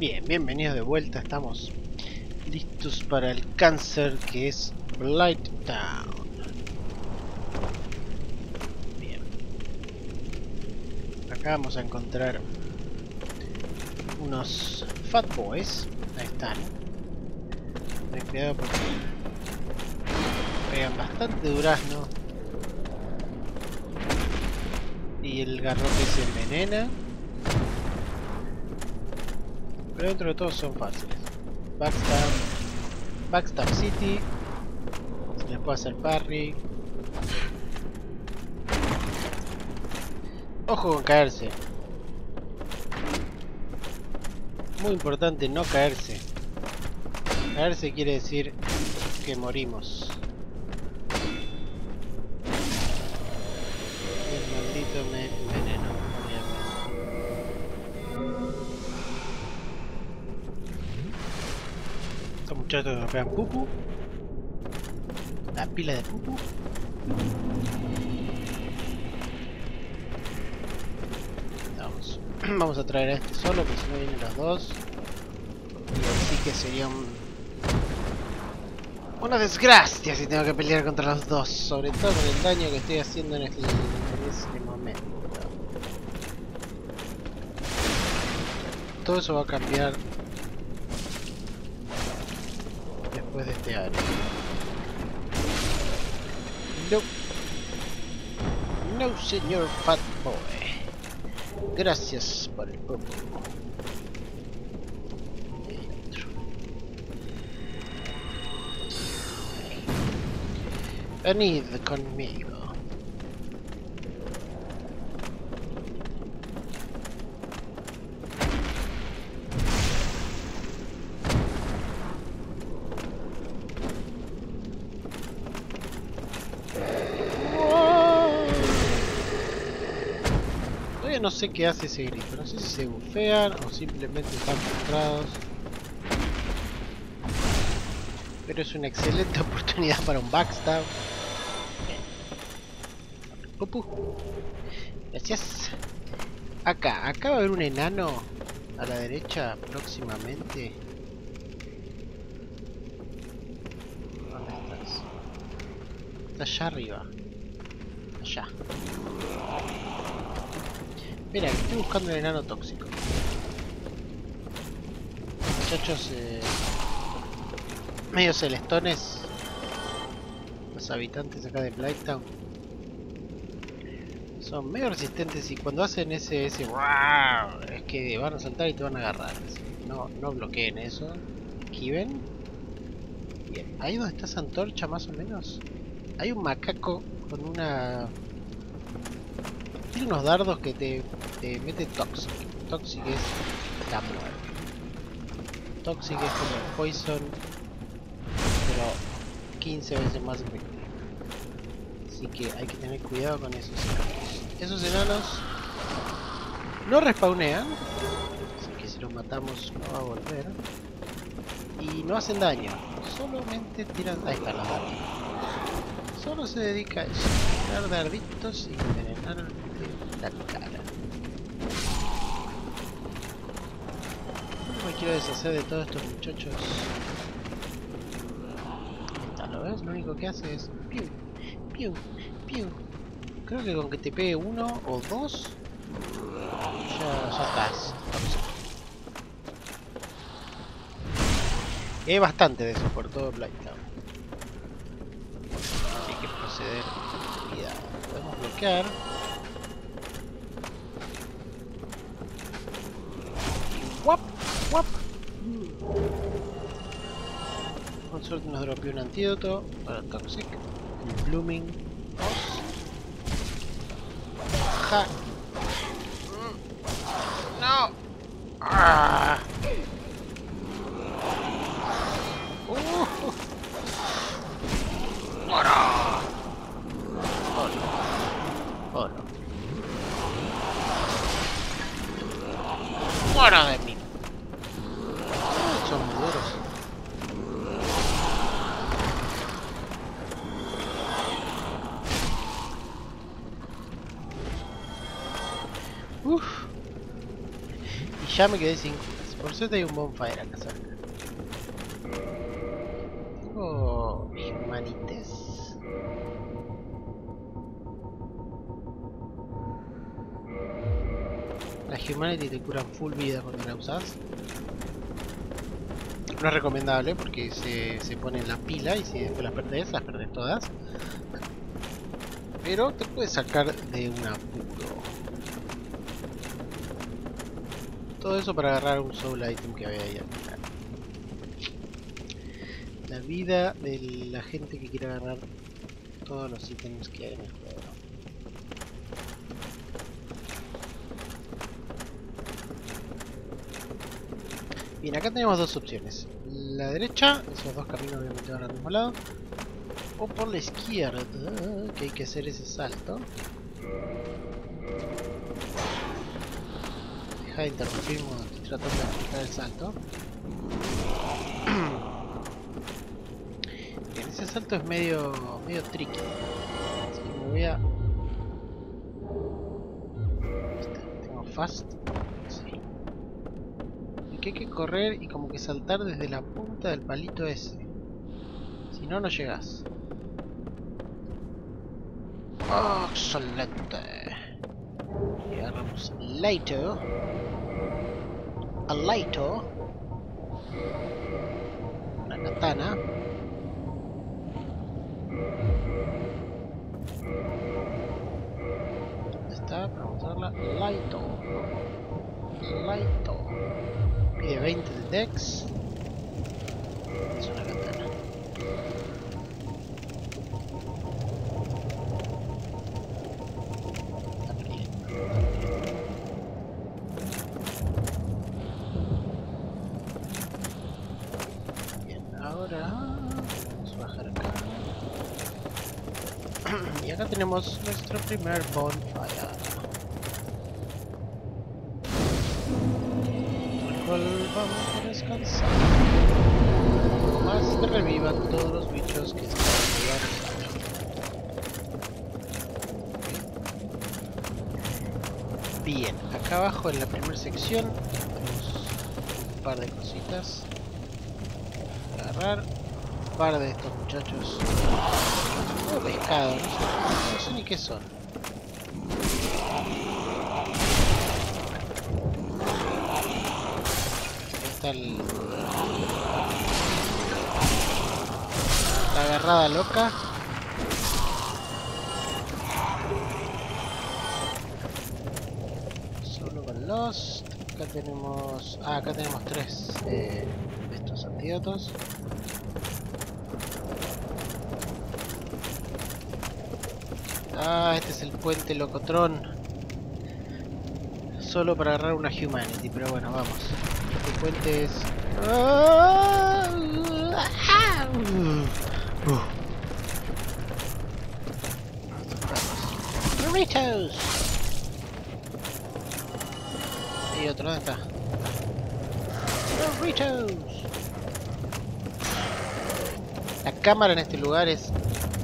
Bien, bienvenidos de vuelta, estamos listos para el cáncer que es Blight Town. Bien. Acá vamos a encontrar unos Fat Boys. Ahí están. Ten cuidado porque pegan bastante durazno. Y el garrote se envenena. Pero dentro de todo son fáciles. Backstab. Backstab City. Se les puede hacer parry. Ojo con caerse. Muy importante no caerse. Caerse quiere decir que morimos. El maldito Muchachos que pupu. La pila de pupu. Vamos. Vamos a traer a este solo, porque si no vienen los dos. Y así que sería un... Una desgracia si tengo que pelear contra los dos. Sobre todo con el daño que estoy haciendo en, este, en este momento. Todo eso va a cambiar de este año. No. No, señor Fat Boy. Gracias por el otro. Venid conmigo. Sé qué hace ese grifo, no sé si se bufean o simplemente están frustrados. Pero es una excelente oportunidad para un backstab. Pupu. Gracias. Acá, acá va a haber un enano a la derecha próximamente. ¿Dónde estás? Está allá arriba. Allá. Mira, estoy buscando el enano tóxico. Muchachos, eh, medio celestones. Los habitantes acá de Blighttown. Son medio resistentes y cuando hacen ese, ese wow, es que van a saltar y te van a agarrar. No, no bloqueen eso. Esquiven. Bien, ahí donde está esa antorcha más o menos. Hay un macaco con una tiene unos dardos que te, te mete Toxic. Toxic es la muerte. Toxic es como el Poison, pero 15 veces más efectivo. Así que hay que tener cuidado con esos enanos. Esos enanos no respawnean, así que si los matamos no va a volver. Y no hacen daño, solamente tiran... Ahí están los dardos. Solo se dedica a eso, tirar darditos y envenenar me quiero deshacer de todos estos muchachos. ¿lo ves? Lo único que hace es piu, piu, piu. Creo que con que te pegue uno o dos, ya, ya estás. Hay bastante de eso por todo Blighttown. Así que proceder. Cuidado. Podemos bloquear. Con suerte nos dropeó un antídoto para Toxic. El Blooming 2. ¡Ja! Ya me quedé sin cubas. Por suerte hay un bonfire acá cerca. Tengo humanites. Las humanity te curan full vida cuando la usas. No es recomendable porque se, se pone en la pila y si después las perdés, las perdés todas. Pero te puede sacar de un apuro. Todo eso para agarrar un soul item que había ahí al final. La vida de la gente que quiere agarrar todos los ítems que hay en el juego. Bien, acá tenemos dos opciones. La derecha, esos dos caminos obviamente van al mismo lado. O por la izquierda, que hay que hacer ese salto. Deja de interrumpirme cuando estoy tratando de explicar el salto. Bien, ese salto es medio, medio tricky. Así que me voy a... Tengo fast. Sí. Y que hay que correr y como que saltar desde la punta del palito ese. Si no, no llegas. Oh, excelente. Agarramos Laito. A Laito. Una katana. ¿Dónde está? Vamos a usarla. Laito. Laito. Pide 20 de Dex. Es una katana. Primer bonfire. El cual vamos a descansar. Más que revivan todos los bichos que están baño. Bien, acá abajo en la primera sección tenemos un par de cositas. Agarrar un par de estos muchachos. Oh, pescado, no sé, no sé ni qué son. Ahí está La agarrada loca. Solo con Lost. Acá tenemos. Ah, acá tenemos tres eh, de estos antídotos. Ah, este es el puente Locotrón. Solo para agarrar una Humanity, pero bueno, vamos. Este puente es. Doritos. Y otro, ¿dónde está? Doritos. La cámara en este lugar es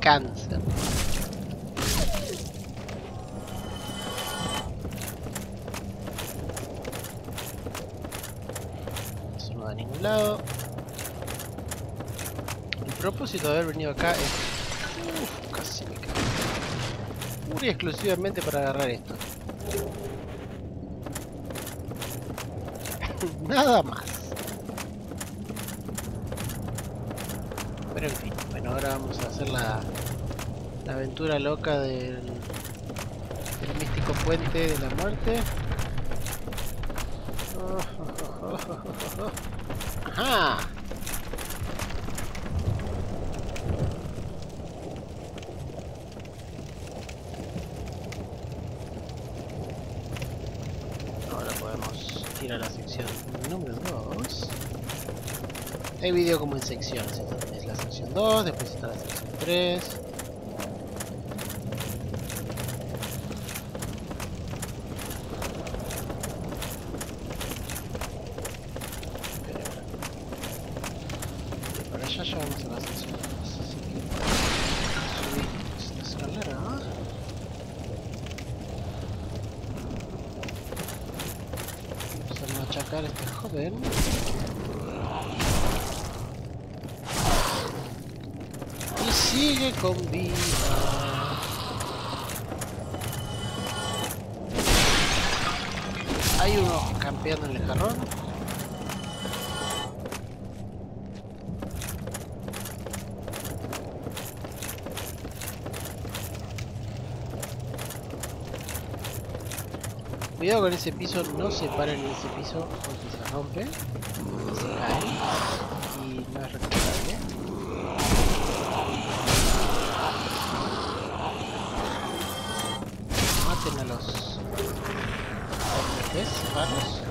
cáncer. El propósito de haber venido acá es... Uf, casi me cago. Pura y exclusivamente para agarrar esto. Nada más. Pero en fin, bueno, ahora vamos a hacer la, la aventura loca del, del místico puente de la muerte. ¡Ajá! Ahora podemos ir a la sección número 2. Hay video como en secciones. Esta es la sección 2, después está la sección 3. Para allá ya vamos a la sección 2. Así que subir esta escalera. Vamos a atacar a este joven. Y sigue con vida. Hay uno campeando en el jarrón. Cuidado con ese piso, no se paren en ese piso porque se rompe, se cae RPs raros.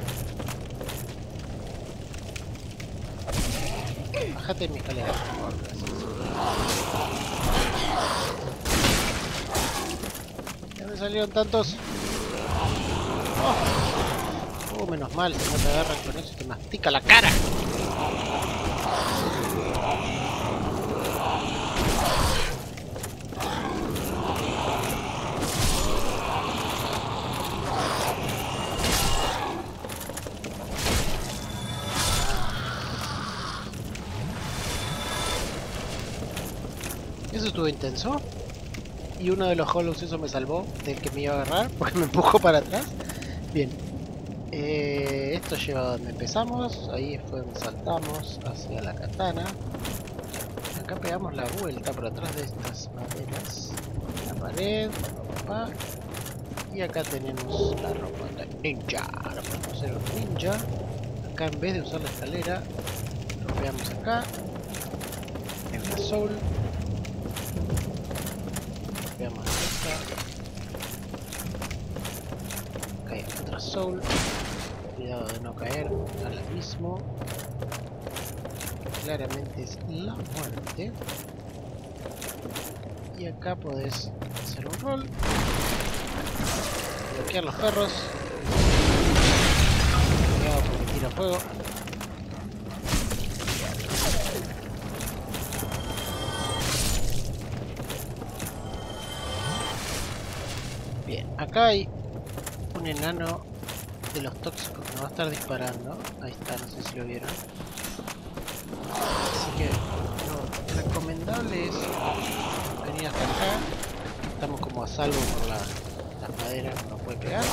Bájate mi gracias. Ya me salieron tantos. Oh. oh, menos mal, no te agarran con eso te mastica la cara. Eso estuvo intenso. Y uno de los hollows eso me salvó del que me iba a agarrar porque me empujó para atrás. Bien. Eh, esto lleva donde empezamos. Ahí fue donde saltamos hacia la katana. Acá pegamos la vuelta por atrás de estas maderas. La pared. Pa, pa, pa. Y acá tenemos la ropa de ninja. Ahora podemos hacer un ninja. Acá en vez de usar la escalera, lo pegamos acá. En la soul. Cae otra soul. Cuidado de no caer al abismo. Claramente es la muerte. Y acá podés hacer un roll. Bloquear los perros. Cuidado porque tira fuego. Acá hay un enano de los tóxicos que nos va a estar disparando. Ahí está, no sé si lo vieron. Así que lo recomendable es venir hasta acá. Estamos como a salvo por la, las maderas que nos puede pegar.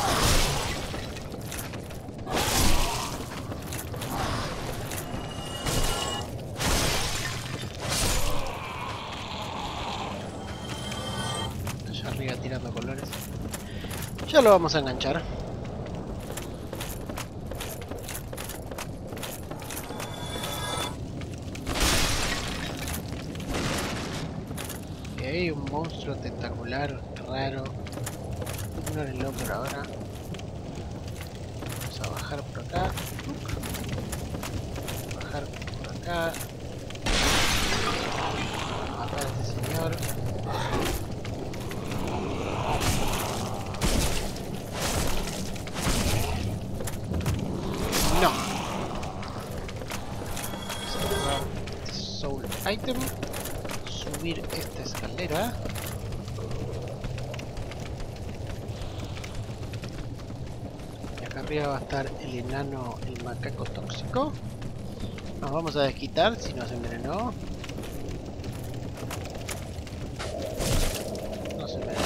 Allá arriba tirando colores. Ya lo vamos a enganchar. Ok, un monstruo tentacular raro. Ignórenlo por ahora. Vamos a bajar por acá. Acá arriba va a estar el enano, el macaco tóxico. Nos vamos a desquitar si nos envenenó. No se envenenó.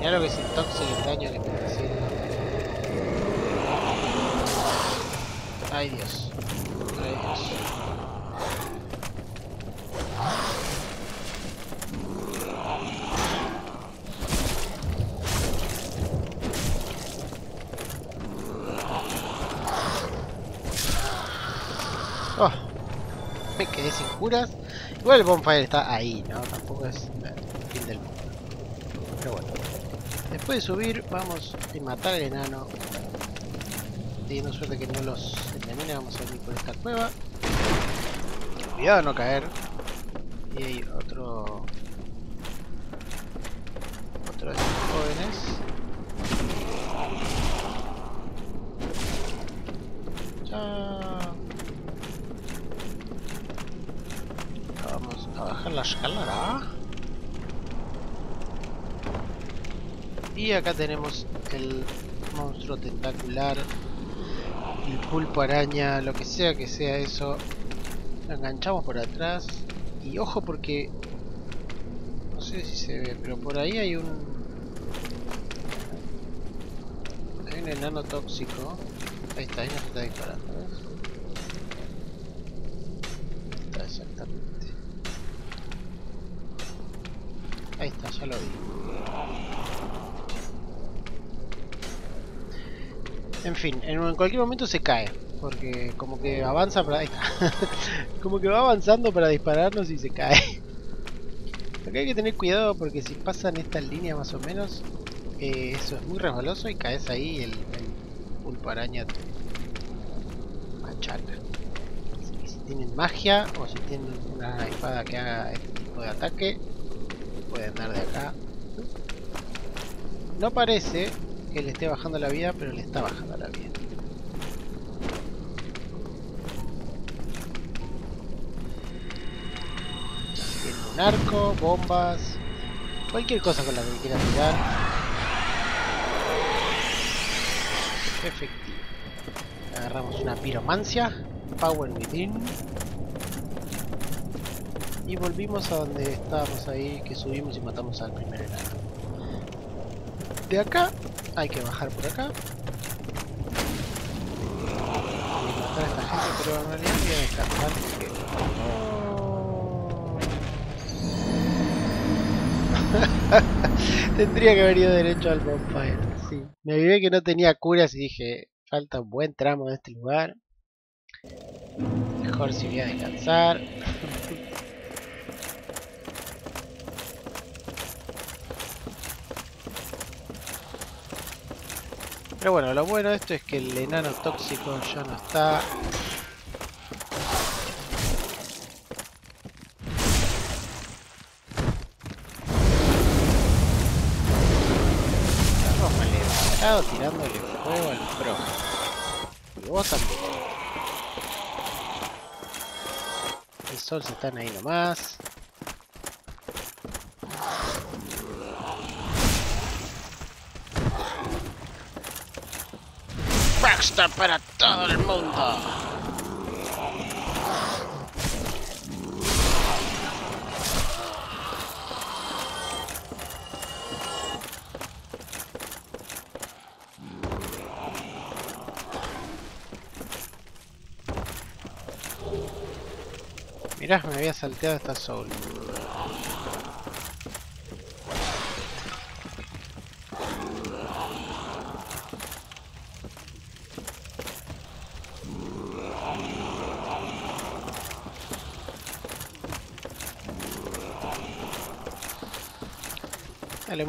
Mira lo que es el tóxico el daño que me está haciendo. Ay Dios. Ay Dios. Oh, me quedé sin curas. Igual el bonfire está ahí, ¿no? Tampoco es el fin del mundo. Pero bueno. Después de subir, vamos a matar al enano teniendo suerte que no los envenene, vamos a venir por esta cueva. Cuidado no caer. Y hay otro... Otro de estos jóvenes. Ya. Vamos a bajar la escalera. Y acá tenemos el monstruo tentacular, el pulpo araña, lo que sea que sea eso. Lo enganchamos por atrás. Y ojo porque... No sé si se ve, pero por ahí hay un... Hay un enano tóxico. Ahí está, ahí nos está disparando, ¿ves? Está, exactamente. Ahí está, ya lo vi. En fin, en, cualquier momento se cae. Porque como que avanza para... como que va avanzando para dispararnos y se cae. Acá hay que tener cuidado porque si pasan esta línea más o menos, eh, eso es muy resbaloso y caes ahí el, el pulpo araña te machaca. Así si tienen magia o si tienen una espada que haga este tipo de ataque, pueden dar de acá. No parece que le esté bajando la vida, pero le está bajando la vida. Tiene un arco, bombas, cualquier cosa con la que quiera tirar. Efectivo. Agarramos una piromancia, Power Within. Y volvimos a donde estábamos ahí, que subimos y matamos al primer enano. De acá hay que bajar por acá. Y matar a esta gente, pero en realidad voy a descansar porque... Tendría que haber ido derecho al bonfire. Sí. Me avivé que no tenía curas y dije, falta un buen tramo de este lugar. Mejor si voy a descansar. Pero bueno, lo bueno de esto es que el enano tóxico ya no está. Está tirándole fuego al pro. Y vos también. El sol se están ahí nomás. Baxter para todo el mundo. Mirá, me había salteado esta soul.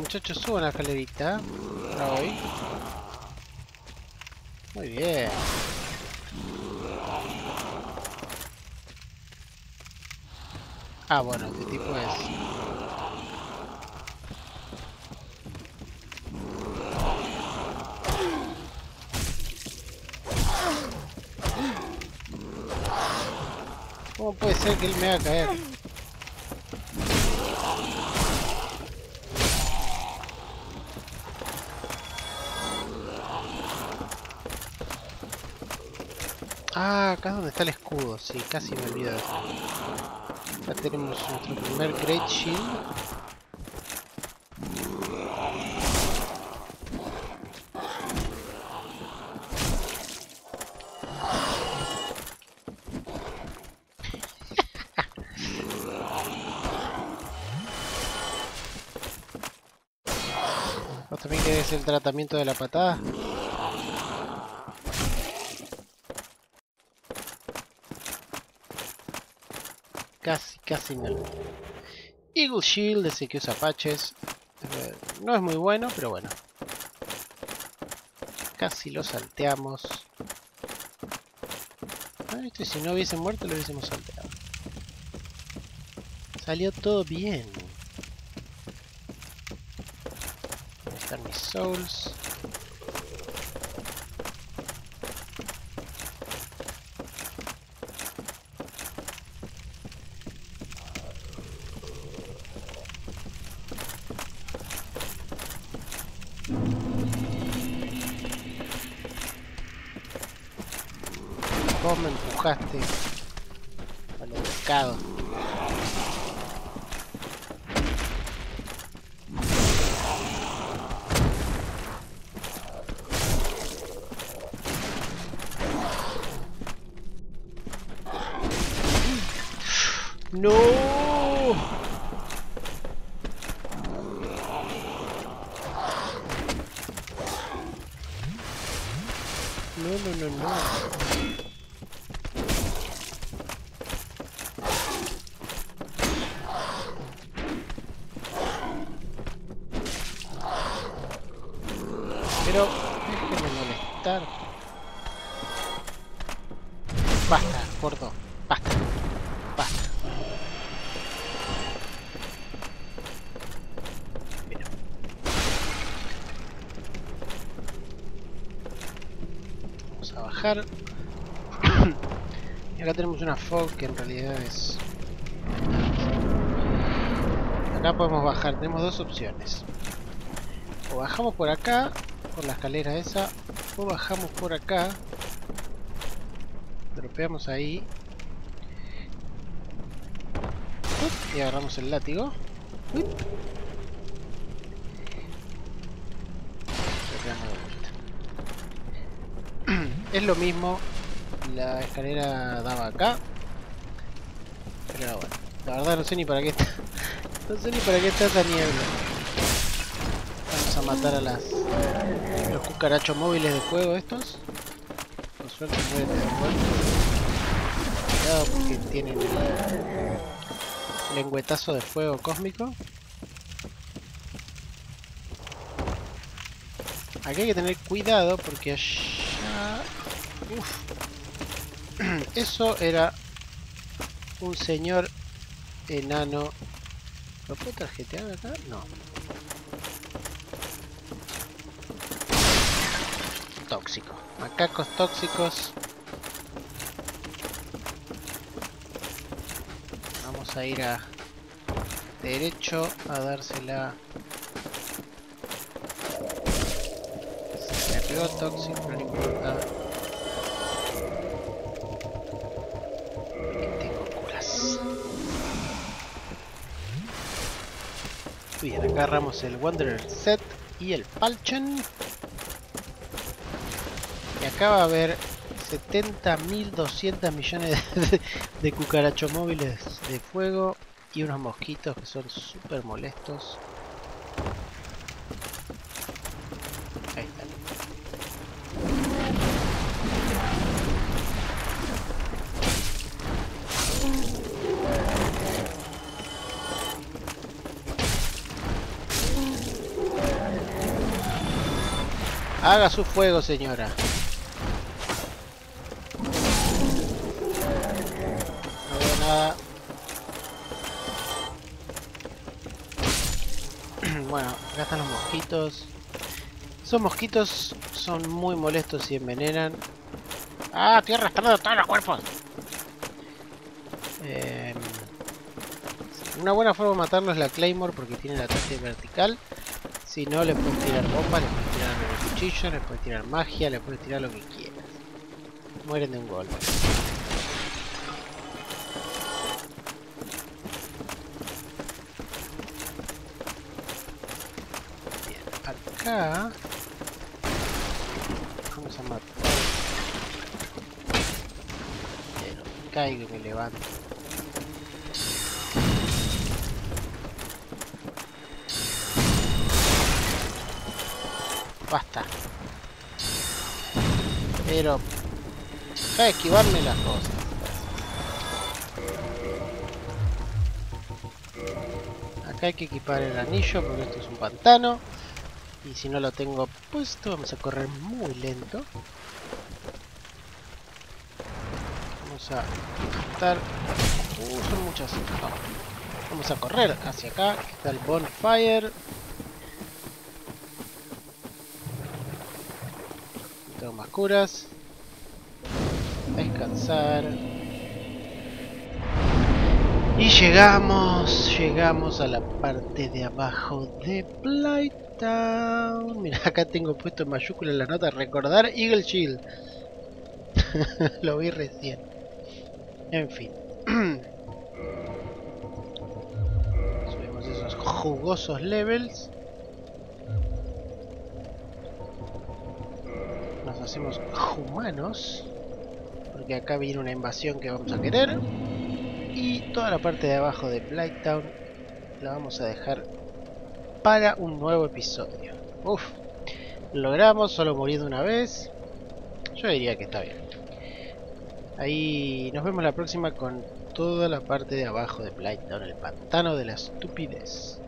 Muchachos, suban la escalerita. Ahora voy. Muy bien. Ah, bueno, este tipo es... ¿Cómo puede ser que él me haga caer? Ah, acá es donde está el escudo, sí, casi me olvido de. Acá tenemos nuestro primer Great Shield. ¿Vos también querés el tratamiento de la patada? Casi, casi no. Eagle Shield, ese que usa Apaches. Eh, no es muy bueno, pero bueno. Casi lo salteamos. Ah, este, si no hubiese muerto lo hubiésemos salteado. Salió todo bien. Ahí están mis souls. No. y acá tenemos una fog que en realidad es... Acá podemos bajar, tenemos dos opciones. O bajamos por acá, por la escalera esa, o bajamos por acá. Dropeamos ahí. Y agarramos el látigo. Up. Dropeamos de vuelta. Es lo mismo, la escalera daba acá. Pero bueno, la verdad no sé ni para qué está. No sé ni para qué está esta niebla. Vamos a matar a las los cucarachos móviles de fuego estos. Por suerte pueden tener vuelta. Cuidado porque tienen el lengüetazo de fuego cósmico. Aquí hay que tener cuidado porque allá... Uf. Eso era un señor enano. ¿Lo puedo tarjetear acá? No. Tóxico. Macacos tóxicos. Vamos a ir a derecho a dársela. Se pegó tóxico, no importa. Bien, acá agarramos el Wanderer Set y el Palchen. Y acá va a haber 70.200 millones de, de cucarachos móviles de fuego y unos mosquitos que son súper molestos. Haga su fuego, señora. No veo nada. bueno, acá están los mosquitos. Esos mosquitos son muy molestos y envenenan. ¡Ah! Estoy arrastrando todos los cuerpos. Eh, una buena forma de matarlo es la Claymore porque tiene el ataque vertical. Si no, le puedes tirar bombas, le puedes tirar el cuchillo, le puedes tirar magia, le puedes tirar lo que quieras. Mueren de un golpe. Bien, acá vamos a matar. Pero caigo y me levanto. Basta. Pero... Deja de esquivarme las cosas. Acá hay que equipar el anillo porque esto es un pantano. Y si no lo tengo puesto, vamos a correr muy lento. Vamos a estar... Uh, son muchas... Vamos a correr hacia acá. Está el bonfire. Descansar. Y llegamos, llegamos a la parte de abajo de Blighttown. Mira, acá tengo puesto en mayúscula la nota recordar Eagle Shield. Lo vi recién. En fin. Subimos esos jugosos levels. Hacemos humanos. Porque acá viene una invasión que vamos a querer. Y toda la parte de abajo de Blighttown la vamos a dejar para un nuevo episodio. Uf, logramos solo muriendo una vez. Yo diría que está bien. Ahí nos vemos la próxima con toda la parte de abajo de Blighttown, el pantano de la estupidez.